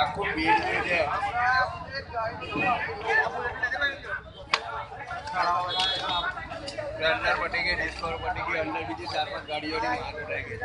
આખું ભીડ થઈ જાય છે અંદર પટી ગઈ ડિસ્કોર પટી ગઈ અંદર બીજી ચાર પાંચ ગાડીઓની માર ઉડાઈ ગઈ